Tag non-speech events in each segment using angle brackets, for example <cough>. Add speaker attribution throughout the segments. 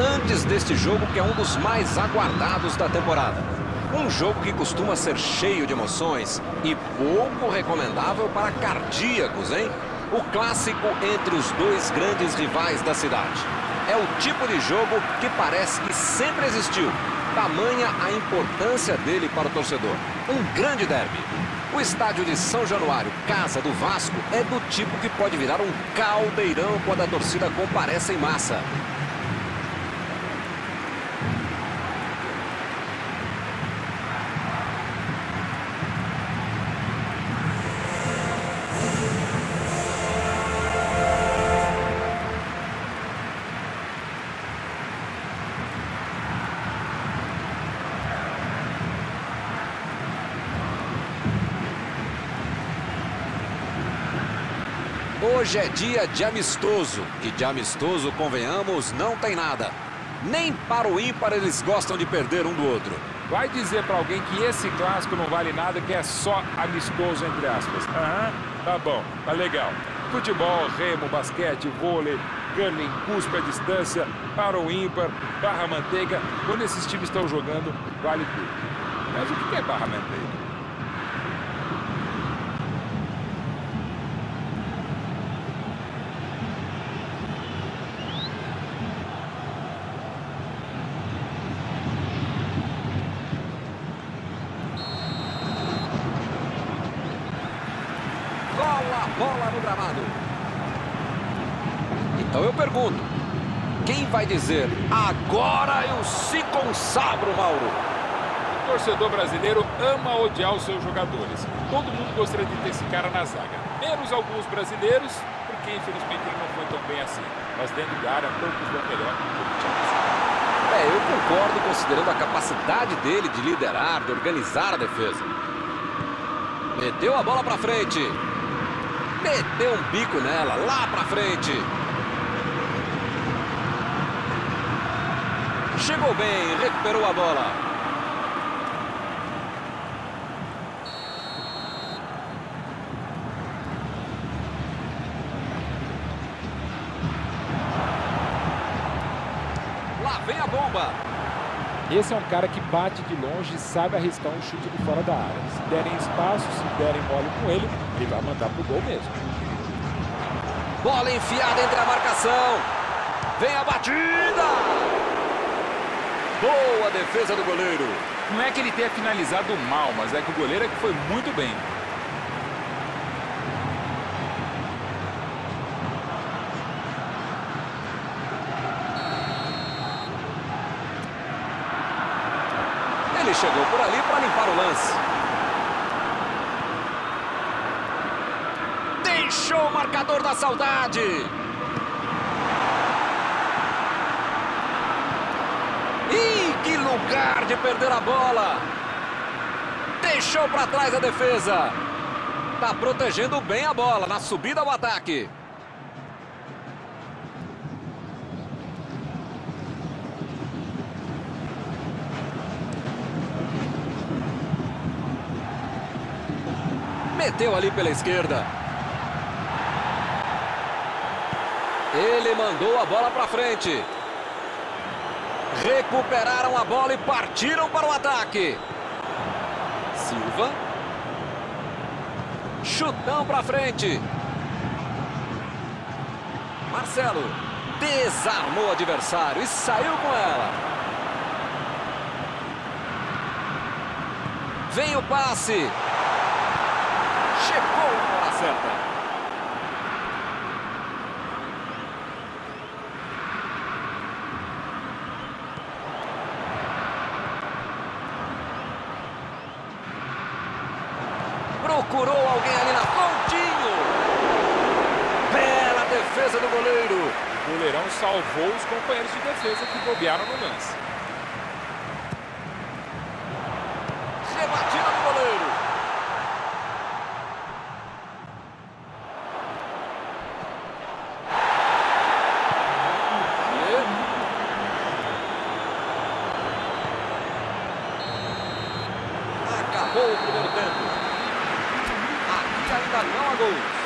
Speaker 1: antes deste jogo que é um dos mais aguardados da temporada. Um jogo que costuma ser cheio de emoções e pouco recomendável para cardíacos, hein? O clássico entre os dois grandes rivais da cidade. É o tipo de jogo que parece que sempre existiu. Tamanha a importância dele para o torcedor. Um grande derby. O estádio de São Januário, casa do Vasco, é do tipo que pode virar um caldeirão quando a torcida comparece em massa. Hoje é dia de amistoso. E de amistoso, convenhamos, não tem nada. Nem para o ímpar eles gostam de perder um do outro.
Speaker 2: Vai dizer para alguém que esse clássico não vale nada, que é só amistoso, entre aspas. Aham, tá bom, tá legal. Futebol, remo, basquete, vôlei, curling, cuspe à distância, para o ímpar, barra manteiga. Quando esses times estão jogando, vale tudo. Mas o que é barra manteiga?
Speaker 1: A bola no gramado. Então eu pergunto, quem vai dizer agora eu se consagro, Mauro?
Speaker 2: O torcedor brasileiro ama odiar os seus jogadores. Todo mundo gostaria de ter esse cara na zaga. Menos alguns brasileiros, porque infelizmente ele não foi tão bem assim. Mas dentro de área, poucos vão melhor que o Richarlison.
Speaker 1: É, eu concordo considerando a capacidade dele de liderar, de organizar a defesa. Meteu a bola pra frente. Meteu um bico nela, lá pra frente. Chegou bem, recuperou a bola. Lá vem a bomba.
Speaker 3: Esse é um cara que bate de longe e sabe arriscar um chute de fora da área. Se derem espaço, se derem mole com ele, ele vai mandar pro gol mesmo.
Speaker 1: Bola enfiada entre a marcação. Vem a batida. Boa defesa do goleiro.
Speaker 2: Não é que ele tenha finalizado mal, mas é que o goleiro é que foi muito bem.
Speaker 1: Ele chegou por ali para limpar o lance. Deixou o marcador da saudade. Ih, que lugar de perder a bola. Deixou para trás a defesa. Tá protegendo bem a bola na subida ao ataque. Meteu ali pela esquerda. Ele mandou a bola para frente. Recuperaram a bola e partiram para o ataque. Silva. Chutão para frente. Marcelo desarmou o adversário e saiu com ela. Vem o passe. Chegou na hora certa. Procurou alguém ali na pontinho. Bela defesa do goleiro.
Speaker 2: O goleirão salvou os companheiros de defesa que bobearam no lance.
Speaker 1: Rebatida do goleiro. Acabou o primeiro tempo. Aqui ainda não há gols.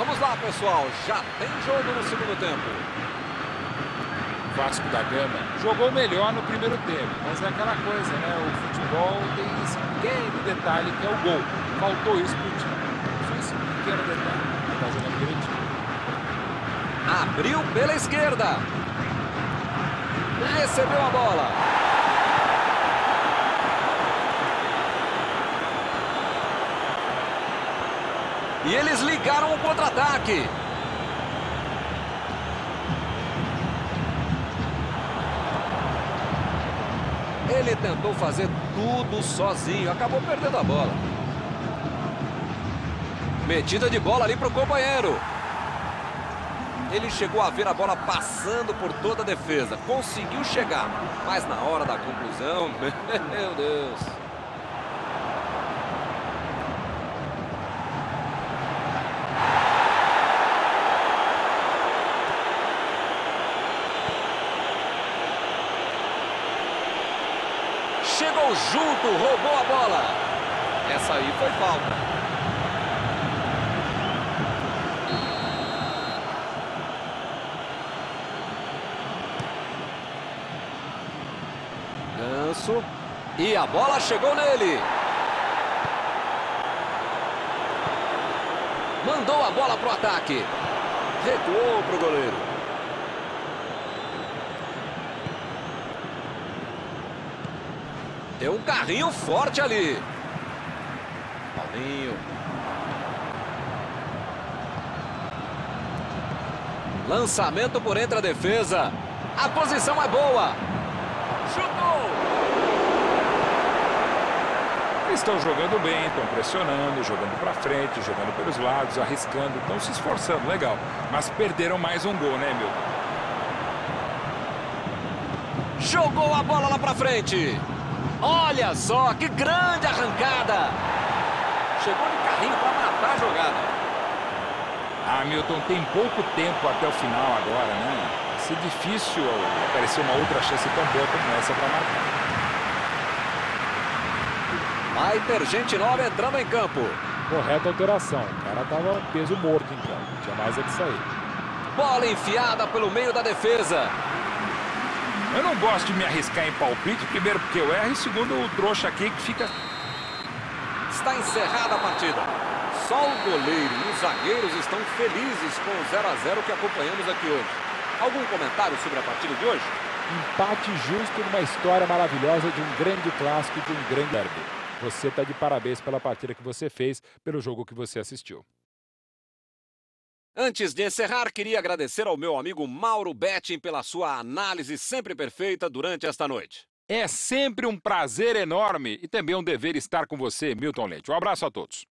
Speaker 1: Vamos lá, pessoal. Já tem jogo no segundo tempo.
Speaker 2: Vasco da Gama jogou melhor no primeiro tempo, mas é aquela coisa, né? O futebol tem esse pequeno detalhe que é o gol. Faltou isso pro time. Só esse pequeno detalhe. Tá jogando direitinho.
Speaker 1: Abriu pela esquerda. Recebeu a bola. E eles ligaram o contra-ataque. Ele tentou fazer tudo sozinho, acabou perdendo a bola. Metida de bola ali para o companheiro. Ele chegou a ver a bola passando por toda a defesa. Conseguiu chegar, mas na hora da conclusão, <laughs> meu Deus. Chegou junto, roubou a bola. Essa aí foi falta. Ganso. E a bola chegou nele. Mandou a bola pro ataque. Recuou pro goleiro. Deu um carrinho forte ali. Paulinho. Lançamento por entre a defesa. A posição é boa. Chutou!
Speaker 2: Estão jogando bem, estão pressionando, jogando para frente, jogando pelos lados, arriscando, estão se esforçando, legal. Mas perderam mais um gol, né, Milton?
Speaker 1: Jogou a bola lá para frente. Olha só, que grande arrancada. Chegou de carrinho para matar a jogada.
Speaker 2: Ah, Milton, tem pouco tempo até o final agora, né? Vai ser difícil aparecer uma outra chance tão boa como essa para marcar.
Speaker 1: Vai ter gente nova entrando em campo.
Speaker 3: Correta alteração. O cara tava peso morto em campo. Tinha mais é que sair.
Speaker 1: Bola enfiada pelo meio da defesa.
Speaker 2: Eu não gosto de me arriscar em palpite, primeiro porque eu erro e segundo o trouxa aqui que fica...
Speaker 1: Está encerrada a partida. Só o goleiro e os zagueiros estão felizes com o 0 a 0 que acompanhamos aqui hoje. Algum comentário sobre a partida de hoje?
Speaker 3: Empate justo numa história maravilhosa de um grande clássico, de um grande derby. Você está de parabéns pela partida que você fez, pelo jogo que você assistiu.
Speaker 1: Antes de encerrar, queria agradecer ao meu amigo Mauro Betting pela sua análise sempre perfeita durante esta noite.
Speaker 2: É sempre um prazer enorme e também um dever estar com você, Milton Leite. Um abraço a todos.